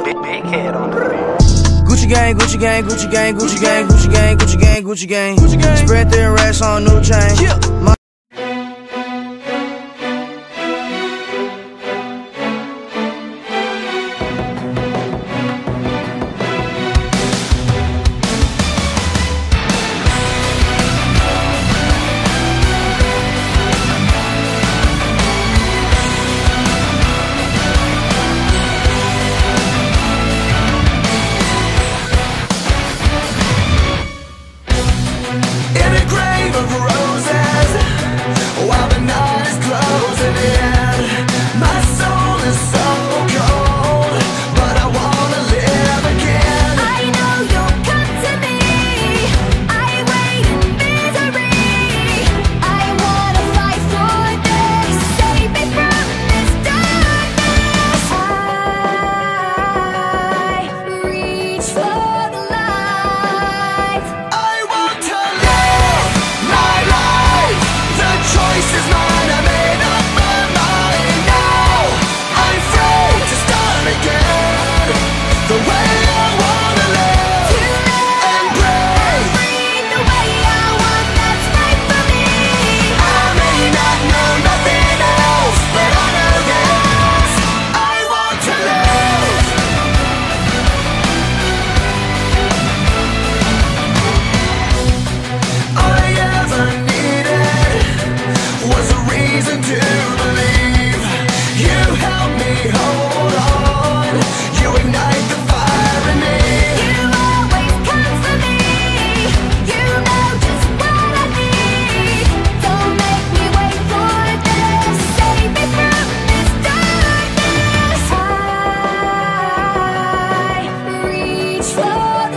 Yeah. Big, big head on the beat. Gucci gang, Gucci gang, Gucci gang, Gucci gang, Gucci gang, Gucci gang, Gucci gang, Gucci gang. Spread their racks on new chain. slow